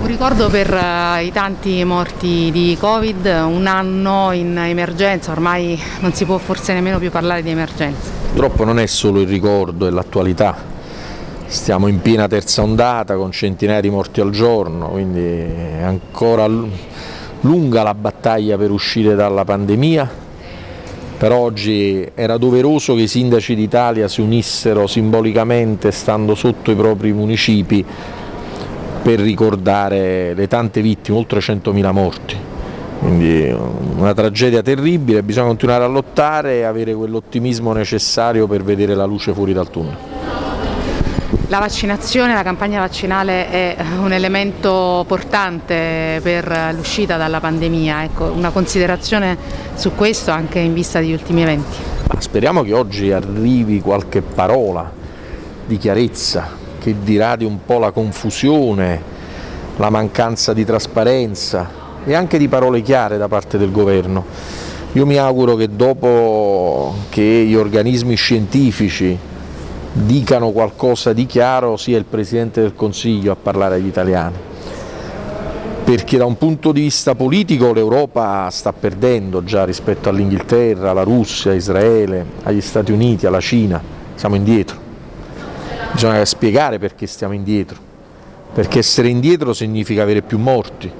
Un ricordo per uh, i tanti morti di Covid, un anno in emergenza, ormai non si può forse nemmeno più parlare di emergenza. Purtroppo non è solo il ricordo, è l'attualità. Stiamo in piena terza ondata con centinaia di morti al giorno, quindi è ancora lunga la battaglia per uscire dalla pandemia per oggi era doveroso che i sindaci d'Italia si unissero simbolicamente stando sotto i propri municipi per ricordare le tante vittime, oltre 100.000 morti. Quindi una tragedia terribile, bisogna continuare a lottare e avere quell'ottimismo necessario per vedere la luce fuori dal tunnel. La vaccinazione, la campagna vaccinale è un elemento portante per l'uscita dalla pandemia, ecco, una considerazione su questo anche in vista degli ultimi eventi. Ma speriamo che oggi arrivi qualche parola di chiarezza che diradi un po' la confusione, la mancanza di trasparenza e anche di parole chiare da parte del governo. Io mi auguro che dopo che gli organismi scientifici dicano qualcosa di chiaro sia il Presidente del Consiglio a parlare agli italiani, perché da un punto di vista politico l'Europa sta perdendo già rispetto all'Inghilterra, alla Russia, a Israele, agli Stati Uniti, alla Cina, siamo indietro. Bisogna spiegare perché stiamo indietro, perché essere indietro significa avere più morti,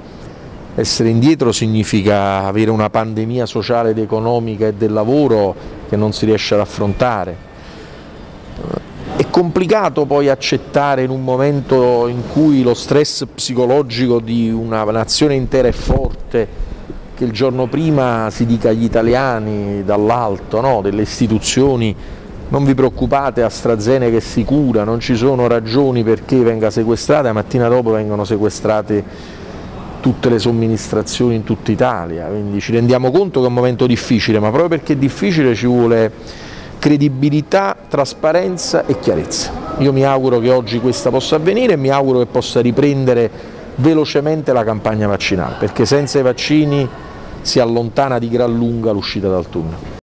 essere indietro significa avere una pandemia sociale ed economica e del lavoro che non si riesce ad affrontare è complicato poi accettare in un momento in cui lo stress psicologico di una nazione intera è forte che il giorno prima si dica agli italiani dall'alto, no? delle istituzioni non vi preoccupate, AstraZeneca è sicura, non ci sono ragioni perché venga sequestrata, la mattina dopo vengono sequestrate tutte le somministrazioni in tutta Italia, quindi ci rendiamo conto che è un momento difficile, ma proprio perché è difficile ci vuole credibilità, trasparenza e chiarezza. Io mi auguro che oggi questa possa avvenire e mi auguro che possa riprendere velocemente la campagna vaccinale, perché senza i vaccini si allontana di gran lunga l'uscita dal tunnel.